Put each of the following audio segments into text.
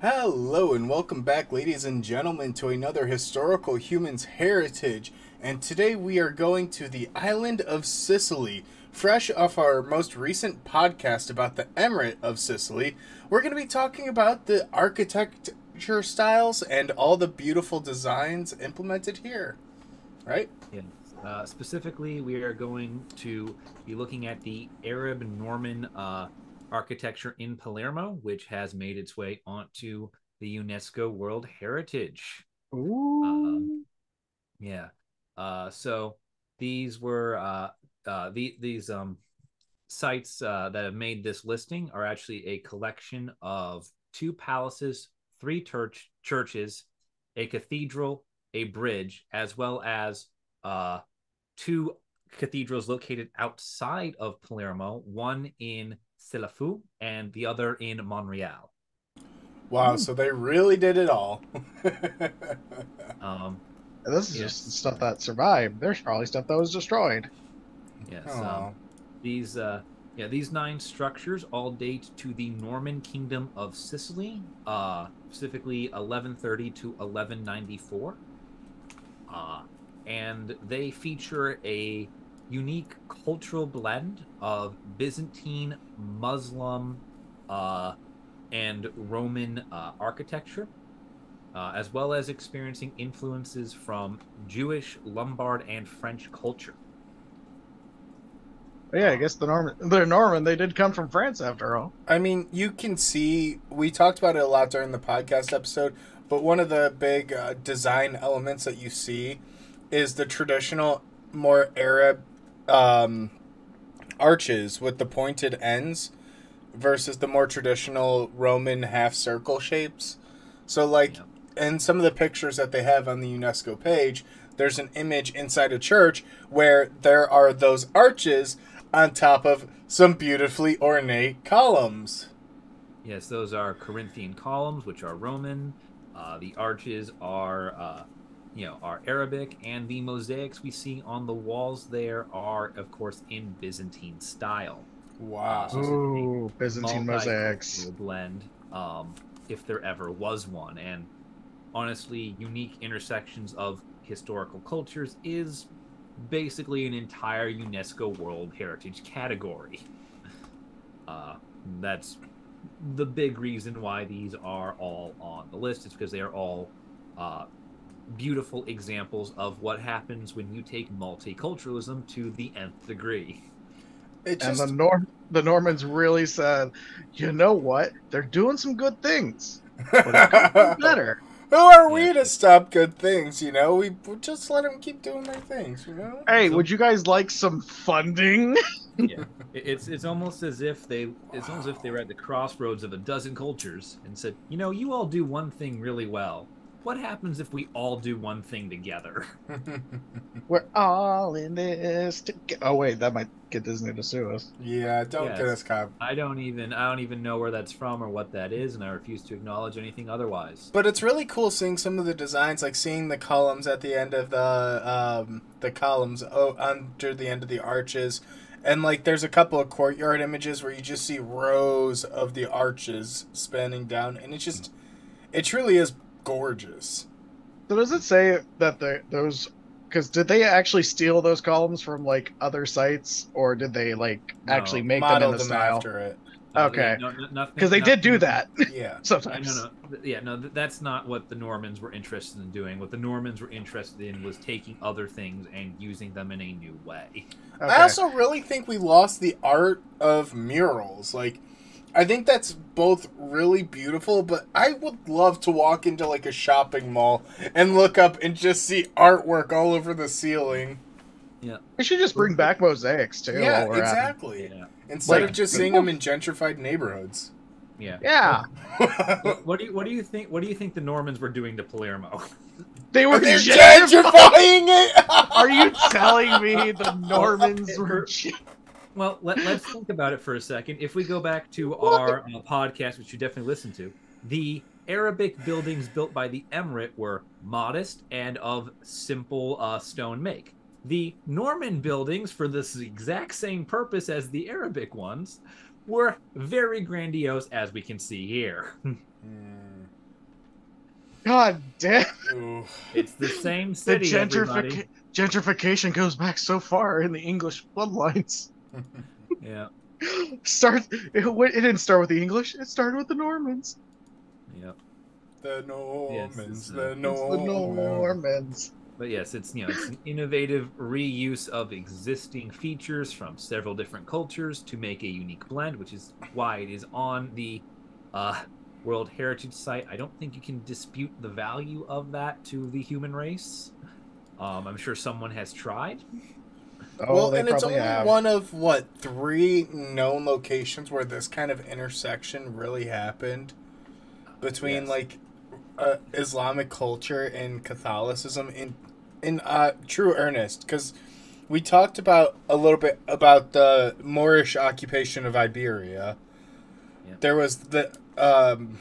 Hello and welcome back, ladies and gentlemen, to another Historical Humans Heritage. And today we are going to the island of Sicily. Fresh off our most recent podcast about the Emirate of Sicily, we're going to be talking about the architecture styles and all the beautiful designs implemented here. Right? Yes. Uh, specifically, we are going to be looking at the Arab Norman uh, architecture in Palermo, which has made its way onto the UNESCO World Heritage. Ooh. Um, yeah. Uh, so these were uh, uh, the, these um, sites uh, that have made this listing are actually a collection of two palaces, three church churches, a cathedral, a bridge, as well as uh, two cathedrals located outside of Palermo, one in Cefalù and the other in Monreale. Wow, so they really did it all. Um, And this is Yes. just the stuff that survived. There's probably stuff that was destroyed. yes. Um, these uh, yeah these nine structures all date to the Norman Kingdom of Sicily, uh, specifically 1130 to 1194. Uh, and they feature a unique cultural blend of Byzantine, Muslim, uh, and Roman uh, architecture, uh, as well as experiencing influences from Jewish, Lombard, and French culture. Yeah, I guess the Norman, the Norman, they did come from France after all. I mean, you can see we talked about it a lot during the podcast episode, but one of the big uh, design elements that you see is the traditional, more Arab um, arches with the pointed ends versus the more traditional Roman half circle shapes. So, like, Yep. in some of the pictures that they have on the UNESCO page, there's an image inside a church where there are those arches on top of some beautifully ornate columns. Yes, those are Corinthian columns, which are Roman. Uh, the arches are, uh, you know, are Arabic, and the mosaics we see on the walls there are, of course, in Byzantine style. Wow. So Ooh, Byzantine mosaics. blend, um, if there ever was one. And honestly, unique intersections of historical cultures is basically an entire UNESCO World Heritage category. Uh, that's the big reason why these are all on the list is because they are all uh, beautiful examples of what happens when you take multiculturalism to the nth degree. It And the Nor the Normans really said, you know what? They're doing some good things. But be better. Who are we Yeah. to stop good things, you know? We we just let them keep doing their things, you know? Hey, So- would you guys like some funding? yeah, it's it's almost as if they it's almost as if they were at the crossroads of a dozen cultures and said, you know, you all do one thing really well. What happens if we all do one thing together? We're all in this together. Oh wait, that might get Disney to sue us. yeah, don't get Yes. us caught. I don't even I don't even know where that's from or what that is, and I refuse to acknowledge anything otherwise. But it's really cool seeing some of the designs, like seeing the columns at the end of the um, the columns oh, under the end of the arches, and like there's a couple of courtyard images where you just see rows of the arches spanning down, and it just it truly is gorgeous. So does it say that the those? Because did they actually steal those columns from like other sites, or did they like No. actually make them in the them style? after it. Okay. no- no- Because they did do that Yeah. Sometimes. no, no, yeah, no. That's not what the Normans were interested in doing. What the Normans were interested in was taking other things and using them in a new way. Okay. I also really think we lost the art of murals. Like, I think that's both really beautiful, but I would love to walk into like a shopping mall and look up and just see artwork all over the ceiling. Yeah. We should just bring back mosaics too. yeah, while we're at exactly. Yeah, Instead Like- of just seeing them in gentrified neighborhoods. yeah. Yeah, What, what do you what do you think? What do you think the Normans were doing to Palermo? they were They're gentrifying. gentrifying it. Are you telling me the Normans it were? Hurt. gen- Well, let, let's think about it for a second. If we go back to our uh, podcast, which you definitely listen to, the Arabic buildings built by the Emirate were modest and of simple uh, stone make. The Norman buildings, for this exact same purpose as the Arabic ones, were very grandiose, as we can see here. Hmm. God damn. Ooh. It's the same The city. everybody. gentrific- gentrification goes back so far in the English bloodlines. Yeah, Start. It, it didn't start with the English. It started with the Normans. Yep. The Normans, it's, uh, the It's the Normans. Normans. But yes, it's you know it's an innovative reuse of existing features from several different cultures to make a unique blend, which is why it is on the uh, World Heritage Site. I don't think you can dispute the value of that to the human race. Um, I'm sure someone has tried. Oh, well, and it's only have. one of what three known locations where this kind of intersection really happened between Yes. like uh, Islamic culture and Catholicism in in uh, true earnest. Because we talked about a little bit about the Moorish occupation of Iberia. Yeah. There was the um,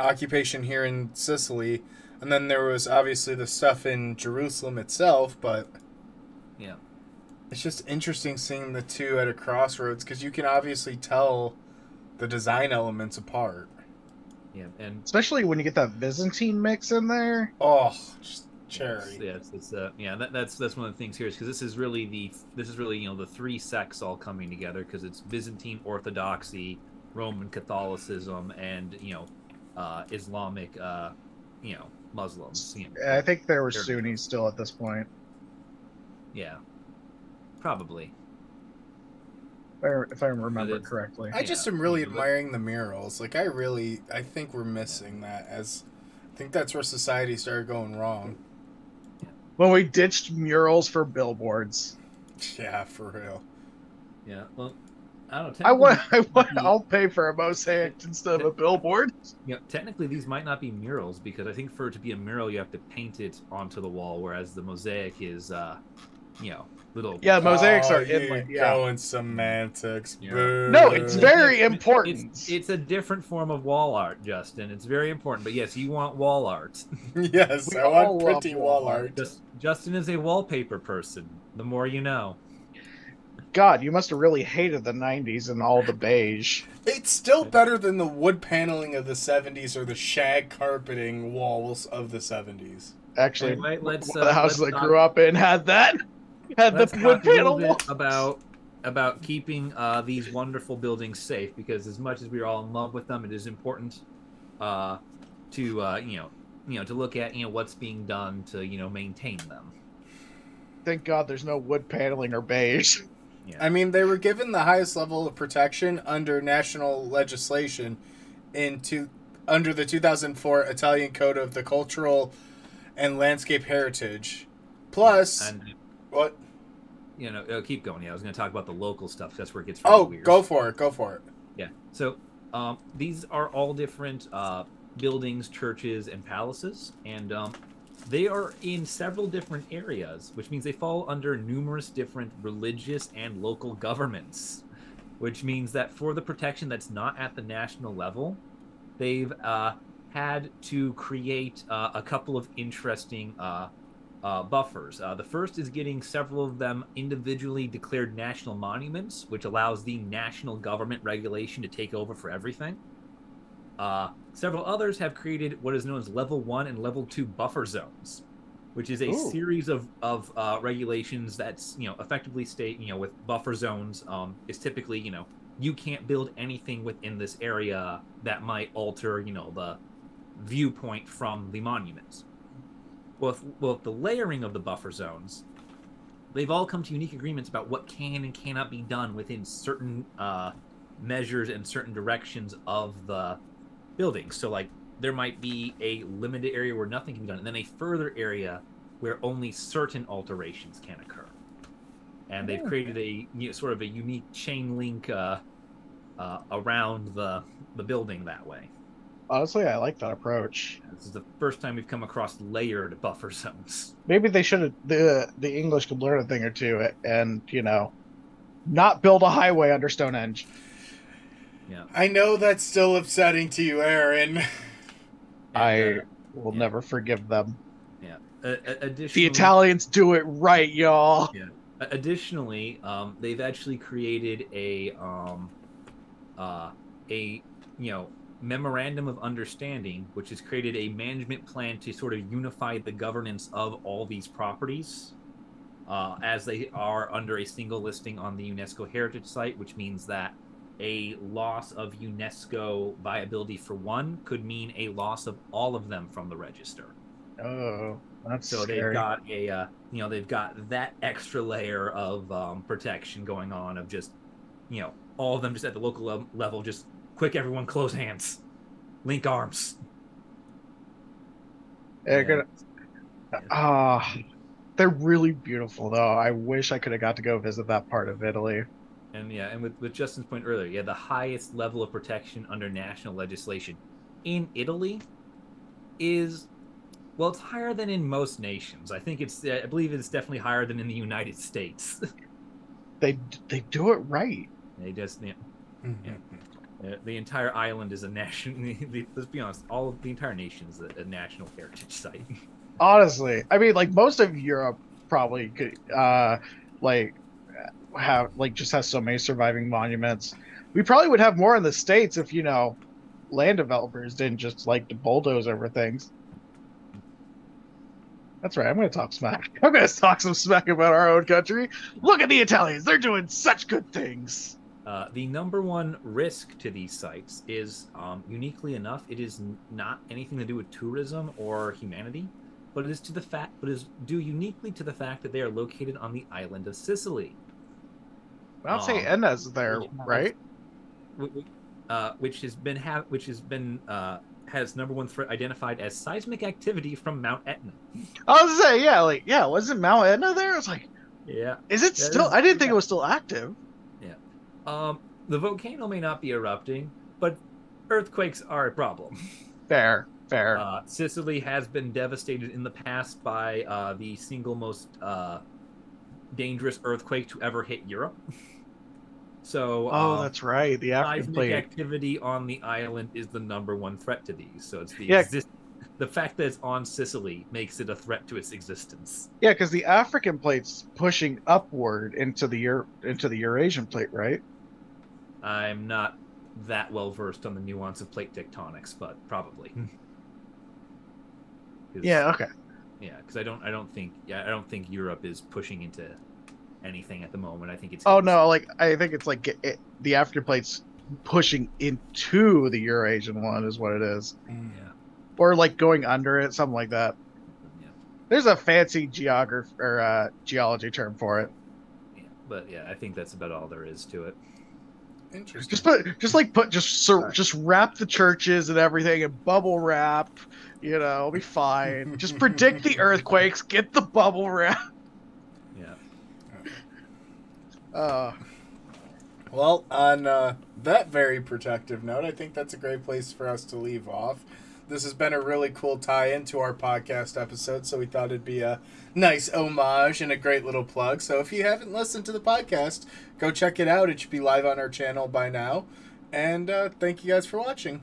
occupation here in Sicily, and then there was obviously the stuff in Jerusalem itself, but. Yeah. It's just interesting seeing the two at a crossroads because you can obviously tell the design elements apart. Yeah, and Especially when you get that Byzantine mix in there. Oh, just cherry. Yes, it's uh, yeah. That, that's that's one of the things here is because this is really the this is really you know the three sects all coming together because it's Byzantine Orthodoxy, Roman Catholicism, and you know, uh, Islamic, uh, you know, Muslims. You know, I think there were Sunnis still at this point. yeah, probably. If I, if I remember correctly. I just Yeah. am really admiring the murals. Like I really, I think we're missing that. As I think that's where society started going wrong. When we ditched murals for billboards. Yeah, for real. Yeah. Well, I don't. know. I want, I want, be- I'll pay for a mosaic instead of a billboard. Yeah. technically, these might not be murals because I think for it to be a mural, you have to paint it onto the wall, whereas the mosaic is, uh, you know, little. Yeah, mosaics oh, are you inlaid. Yeah. Going semantics. Yeah. No, it's very It's- important. It's, it's a different form of wall art, Justin. It's very important. But yes, you want wall art. yes, We I want pretty wall wall art. art. Just, Justin is a wallpaper person. The more you know. God, you must have really hated the '90s and all the beige. It's still better than the wood paneling of the 70s or the shag carpeting walls of the 70s. Actually, Anyway, let's, one of the uh, house houses I let's grew up in had that. Had Let's the wood talk a little panel about about keeping uh, these wonderful buildings safe because as much as we're all in love with them, it is important uh, to uh, you know you know to look at you know what's being done to you know maintain them. Thank God there's no wood paneling or beige. I mean, they were given the highest level of protection under national legislation into under the 2004 Italian Code of the Cultural and Landscape Heritage. Plus, And what? you know, uh, keep going. Yeah, I was going to talk about the local stuff. That's where it gets really Oh, weird. go for it. Go for it. Yeah. So um, these are all different uh, buildings, churches, and palaces, and um, they are in several different areas, which means they fall under numerous different religious and local governments. Which means that for the protection that's not at the national level, they've uh, had to create uh, a couple of interesting uh, uh, buffers. Uh, the first is getting several of them individually declared national monuments, which allows the national government regulation to take over for everything. Uh, several others have created what is known as level one and level two buffer zones, which is a Ooh. series of, of uh, regulations that's you know effectively state you know with buffer zones um, is typically you know you can't build anything within this area that might alter you know the viewpoint from the monuments. Well, well, the layering of the buffer zones, they've all come to unique agreements about what can and cannot be done within certain uh, measures and certain directions of the building. So, like, there might be a limited area where nothing can be done, and then a further area where only certain alterations can occur. And they've Oh. created a you know, sort of a unique chain link uh, uh, around the the building that way. Honestly, I like that approach. This is the first time we've come across layered buffer zones. Maybe they should have the the English could learn a thing or two and you know, not build a highway under Stonehenge. I know that's still upsetting to you, Aaron. I uh, will yeah. never forgive them. a- a- The Italians do it right, y'all. a- Additionally, um, they've actually created a um, uh, a you know memorandum of understanding, which has created a management plan to sort of unify the governance of all these properties uh, as they are under a single listing on the UNESCO Heritage Site, which means that a loss of UNESCO viability for one could mean a loss of all of them from the register. Oh, that's So scary. they've got a, uh, you know, they've got that extra layer of um, protection going on of just, you know, all of them just at the local level, just quick, everyone, close hands, link arms. They're Yeah. gonna. Ah, they're really beautiful though. I wish I could have got to go visit that part of Italy. And yeah, and with, with Justin's point earlier, yeah, the highest level of protection under national legislation in Italy is, well, it's higher than in most nations. I think it's, I believe it's definitely higher than in the United States. They they do it right. they just, yeah, Uh, the entire island is a national. Let's be honest, all of the entire nation is a, a national heritage site. Honestly, I mean, like most of Europe probably could, uh, like have like just has so many surviving monuments. We probably would have more in the states if you know land developers didn't just like to bulldoze over things. That's right. I'm going to talk smack. I'm going to talk some smack about our own country. Look at the Italians; they're doing such good things. Uh, the number one risk to these sites is, um, uniquely enough, it is n- not anything to do with tourism or humanity, but it is to the fact, but is due uniquely to the fact that they are located on the island of Sicily, St. Um, Enna's there, yeah. right? uh, which has been ha- which has been uh, has number one threat identified as seismic activity from Mount Etna. I was say, yeah, like, yeah, wasn't Mount Etna there? It's like, Yeah. is it Yeah, still? is- I didn't think it was still active. Um, the volcano may not be erupting, but earthquakes are a problem. Fair, fair. Uh, Sicily has been devastated in the past by uh, the single most uh, dangerous earthquake to ever hit Europe. So, oh, uh, that's right. The African seismic activity on the island is the number one threat to these. So it's the Yeah. exist- the fact that it's on Sicily makes it a threat to its existence. Yeah, because the African plate's pushing upward into the Eur- into the Eurasian plate, right? I'm not that well versed on the nuance of plate tectonics, but probably. Yeah. Okay. yeah, because I don't, I don't think, yeah, I don't think Europe is pushing into anything at the moment. I think it's. Oh no, like I think it's like it, the African plate's pushing into the Eurasian one, is what it is, Yeah, or like going under it, something like that. yeah, There's a fancy geography or uh, geology term for it. yeah. But yeah, I think that's about all there is to it. Interesting. Just put, just like put, just sur- just wrap the churches and everything and bubble wrap. You know, it'll be fine. just predict the earthquakes. Get the bubble wrap. Yeah. Uh, Well, on uh, that very protective note, I think that's a great place for us to leave off. This has been a really cool tie into our podcast episode, so we thought it'd be a nice homage and a great little plug. So if you haven't listened to the podcast, go check it out. It should be live on our channel by now. And uh, thank you guys for watching.